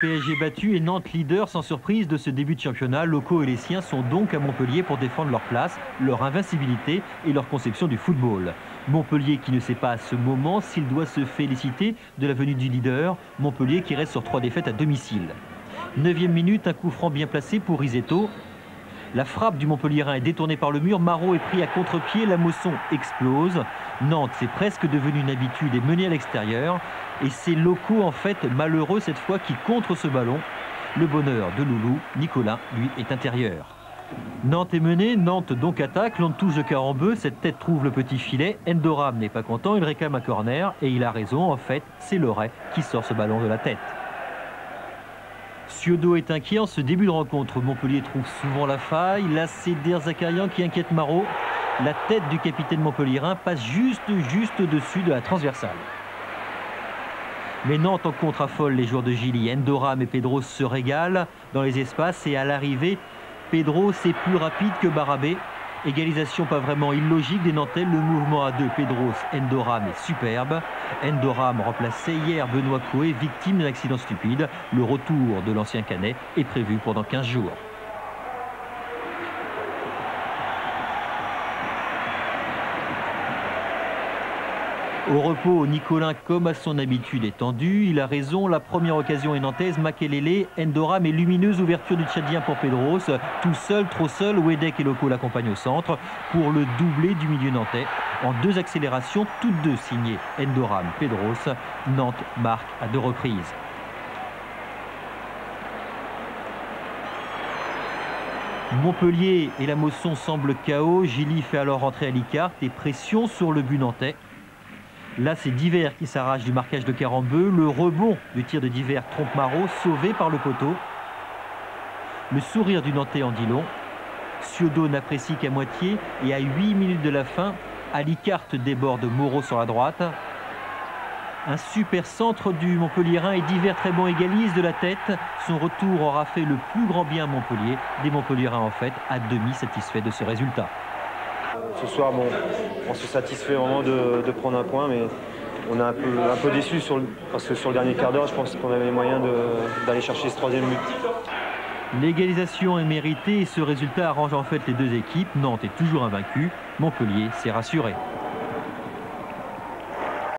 PSG battu et Nantes leader sans surprise de ce début de championnat. Locaux et les siens sont donc à Montpellier pour défendre leur place, leur invincibilité et leur conception du football. Montpellier qui ne sait pas à ce moment s'il doit se féliciter de la venue du leader. Montpellier qui reste sur trois défaites à domicile. Neuvième minute, un coup franc bien placé pour Risetto. La frappe du Montpellierin est détournée par le mur. Marot est pris à contre-pied. La Mosson explose. Nantes, c'est presque devenu une habitude et mené à l'extérieur. Et c'est locaux, en fait, malheureux cette fois, qui contre ce ballon. Le bonheur de Loulou, Nicolas, lui, est intérieur. Nantes est mené, Nantes donc attaque, l'on touche de Carambeu, cette tête trouve le petit filet, Endoram n'est pas content, il réclame un corner et il a raison, en fait, c'est Loret qui sort ce ballon de la tête. Ciodo est inquiet en ce début de rencontre. Montpellier trouve souvent la faille. Là, c'est Der Zakarian qui inquiète Marot. La tête du capitaine montpellierin passe juste, juste au-dessus de la transversale. Mais Nantes en contre affole les joueurs de Gilly. Endoram et Pedro se régalent dans les espaces et à l'arrivée, Pedro c'est plus rapide que Barabé. Égalisation pas vraiment illogique des Nantais. Le mouvement à deux, Pedros, Endoram est superbe. Endoram remplaçait hier Benoît Coué, victime d'un accident stupide. Le retour de l'ancien Canet est prévu pendant 15 jours. Au repos, Nicolin, comme à son habitude, est tendu. Il a raison, la première occasion est nantaise. Makelele, Endoram et lumineuse ouverture du Tchadien pour Pedros. Tout seul, trop seul, Wedek et Loco l'accompagnent au centre pour le doublé du milieu nantais. En deux accélérations, toutes deux signées Endoram, Pedros. Nantes marque à deux reprises. Montpellier et la Mosson semblent KO. Gilly fait alors rentrer Alicart et pression sur le but nantais. Là, c'est Diver qui s'arrache du marquage de Carambeu. Le rebond du tir de Diver trompe Marot, sauvé par le poteau. Le sourire du Nantais en dit long. Ciodo n'apprécie qu'à moitié et à 8 minutes de la fin, Alicarte déborde Moreau sur la droite. Un super centre du Montpellierin et Diver très bon égalise de la tête. Son retour aura fait le plus grand bien à Montpellier. Des Montpellierins en fait à demi satisfaits de ce résultat. Ce soir, bon, on se satisfait vraiment de, prendre un point, mais on est un peu, un peu déçu parce que sur le dernier quart d'heure, je pense qu'on avait les moyens d'aller chercher ce troisième but. L'égalisation est méritée et ce résultat arrange en fait les deux équipes. Nantes est toujours invaincu. Montpellier s'est rassuré.